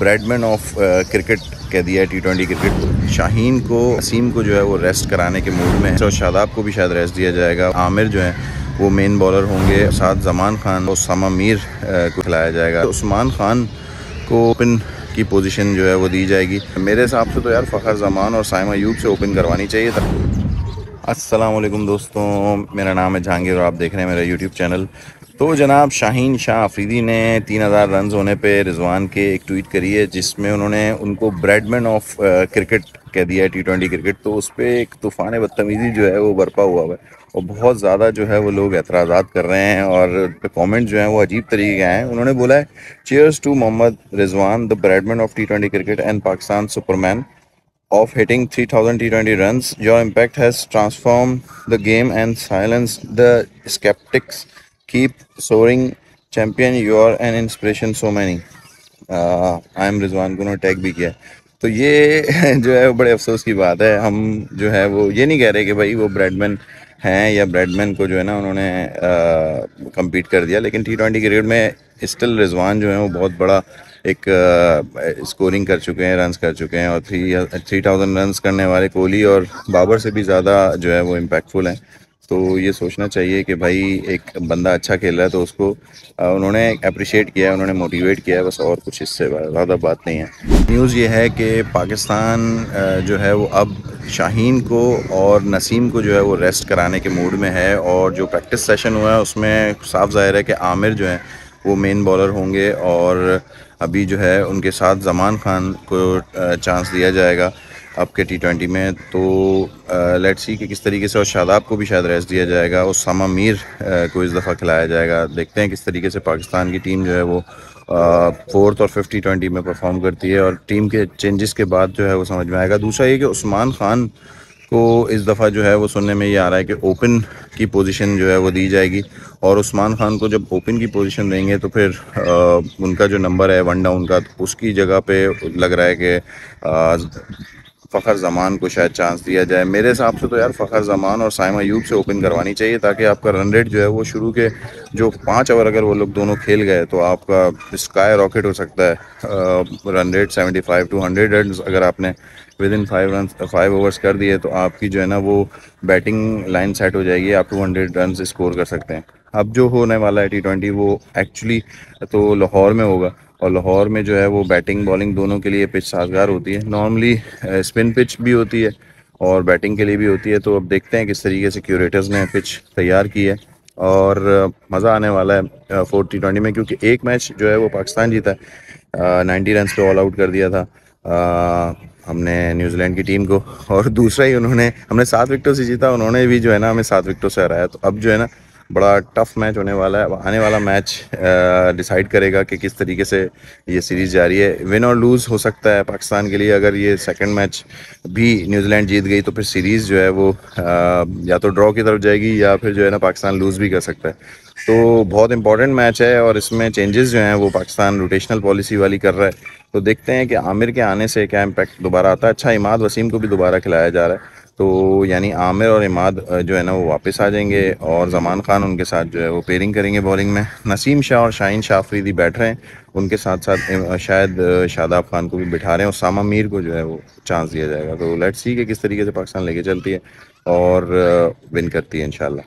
Bread main of cricket کہہ دیا ہے ٹی ٹوینٹی کرکٹ شاہین کو اسیم کو جو ہے وہ ریسٹ کرانے کے موڈ میں ہے اور شاداب کو بھی شاید ریسٹ دیا جائے گا۔ عامر جو ہے وہ مین بالر ہوں گے۔ ساتھ زمان خان اور اسامہ میر uh, کو کھلایا جائے گا۔ عثمان خان کو اوپن کی پوزیشن جو ہے وہ دی جائے گی۔ میرے حساب سے تو یار فخر زمان اور سائمہ یوب سے اوپن کروانی چاہیے تھا۔ السلام علیکم دوستوں، میرا نام ہے جہانگیر اور آپ دیکھ رہے ہیں میرا یوٹیوب چینل تو جناب شاہین شاہ آفریدی نے تین ہزار رنز ہونے پہ رضوان کے ایک ٹویٹ کری ہے، جس میں انہوں نے ان کو بریڈ مین آف کرکٹ کہہ دیا ہے ٹی ٹوینٹی کرکٹ۔ تو اس پہ ایک طوفان بدتمیزی جو ہے وہ برپا ہوا ہوا ہے اور بہت زیادہ جو ہے وہ لوگ اعتراضات کر رہے ہیں اور کامنٹ جو ہیں وہ عجیب طریقے کے ہیں۔ انہوں نے بولا ہے cheers to Muhammad Rizwan the Bradman of T twenty cricket and Pakistan super man of hitting three thousand T twenty runs your impact has transform the game and silence the sceptics keep soaring champion you are an inspiration so many I am Rizwan کو انہوں نے tag بھی کیا. تو یہ جو ہے وہ بڑے افسوس کی بات ہے. ہم جو ہے وہ یہ نہیں کہہ رہے کہ بھائی وہ بریڈ مین ہیں یا بریڈ مین کو جو ہے نا انہوں نے کمپیٹ کر دیا. لیکن ٹی ٹوینٹی کرکٹ میں اسٹل رضوان جو ہیں وہ بہت بڑا ایک اسکورنگ کر چکے ہیں رنس کر چکے ہیں اور تھری تھری تھاؤزینڈ رنس کرنے والے کوہلی اور بابر سے بھی زیادہ جو ہے وہ امپیکٹفل ہیں. تو یہ سوچنا چاہیے کہ بھائی ایک بندہ اچھا کھیل رہا ہے تو اس کو انہوں نے اپریشیٹ کیا ہے، انہوں نے موٹیویٹ کیا ہے، بس اور کچھ اس سے زیادہ بات نہیں ہے۔ نیوز یہ ہے کہ پاکستان جو ہے وہ اب شاہین کو اور نسیم کو جو ہے وہ ریسٹ کرانے کے موڈ میں ہے اور جو پریکٹس سیشن ہوا ہے، اس میں صاف ظاہر ہے کہ عامر جو ہیں وہ مین بالر ہوں گے اور ابھی جو ہے ان کے ساتھ زمان خان کو چانس دیا جائے گا۔ اب کے ٹی ٹوینٹی میں تو لیٹ سی کہ کس طریقے سے اور شاداب کو بھی شاید ریسٹ دیا جائے گا، اسامہ میر کو اس دفعہ کھلایا جائے گا۔ دیکھتے ہیں کس طریقے سے پاکستان کی ٹیم جو ہے وہ فورتھ اور ففٹی ٹوینٹی میں پرفارم کرتی ہے اور ٹیم کے چینجز کے بعد جو ہے وہ سمجھ میں آئے گا۔ دوسرا یہ کہ عثمان خان کو اس دفعہ جو ہے وہ سننے میں یہ آ رہا ہے کہ اوپن کی پوزیشن جو ہے وہ دی جائے گی۔ اور عثمان خان کو جب اوپن کی پوزیشن دیں گے تو پھر ان کا جو نمبر ہے ون ڈاؤن کا، اس کی جگہ پہ لگ رہا ہے کہ فخر زمان کو شاید چانس دیا جائے۔ میرے حساب سے تو یار فخر زمان اور سائمہ یوب سے اوپن کروانی چاہیے تاکہ آپ کا رن ریٹ جو ہے وہ شروع کے جو پانچ اوور اگر وہ لوگ دونوں کھیل گئے تو آپ کا اسکائی راکٹ ہو سکتا ہے۔ Run rate seventy five two hundred runs اگر آپ نے within five runs five overs کر دیے تو آپ کی جو ہے نا وہ بیٹنگ لائن سیٹ ہو جائے گی، آپ ٹو ہنڈریڈ رنز اسکور کر سکتے ہیں۔ اب جو ہونے والا ہے ٹی ٹوینٹی وہ ایکچولی تو لاہور میں ہوگا۔ اور لاہور میں جو ہے وہ بیٹنگ بالنگ دونوں کے لیے پچ سازگار ہوتی ہے۔ نارملی اسپن پچ بھی ہوتی ہے اور بیٹنگ کے لیے بھی ہوتی ہے۔ تو اب دیکھتے ہیں کس طریقے سے کیوریٹرز نے پچ تیار کی ہے۔ اور uh, مزہ آنے والا ہے فور ٹی ٹوینٹی میں کیونکہ ایک میچ جو ہے وہ پاکستان جیتا ہے۔ نائنٹی رنس پہ آل آؤٹ کر دیا تھا۔ uh, ہم نے نیوزی لینڈ کی ٹیم کو اور دوسرا ہی انہوں نے ہم نے سات وکٹوں سے جیتا، انہوں نے بھی جو ہے نا ہمیں سات وکٹوں سے ہرایا۔ تو اب جو ہے نا بڑا ٹف میچ ہونے والا ہے، آنے والا میچ ڈیسائیڈ کرے گا کہ کس طریقے سے یہ سیریز جاری ہے۔ ون اور لوز ہو سکتا ہے پاکستان کے لیے۔ اگر یہ سیکنڈ میچ بھی نیوزی لینڈ جیت گئی تو پھر سیریز جو ہے وہ یا تو ڈرا کی طرف جائے گی یا پھر جو ہے نا پاکستان لوز بھی کر سکتا ہے۔ تو بہت امپورٹنٹ میچ ہے اور اس میں چینجز جو ہیں وہ پاکستان روٹیشنل پالیسی والی کر رہا ہے۔ تو دیکھتے ہیں کہ عامر کے آنے سے کیا امپیکٹ دوبارہ آتا ہے۔ اچھا اماد وسیم کو بھی دوبارہ کھلایا جا رہا ہے۔ تو یعنی عامر اور اماد جو ہے نا، وہ واپس آ جائیں گے اور زمان خان ان کے ساتھ جو ہے وہ پیرنگ کریں گے بولنگ میں۔ نسیم شاہ اور شاہین شاہ فریدی بیٹھ رہے ہیں۔ ان کے ساتھ ساتھ شاید شاداب خان کو بھی بٹھا رہے ہیں۔ اور سامہ میر کو جو ہے وہ چانس دیا جائے گا۔ تو لیٹ سی کہ کس طریقے سے پاکستان لے کے چلتی ہے اور ون کرتی ہے انشاءاللہ۔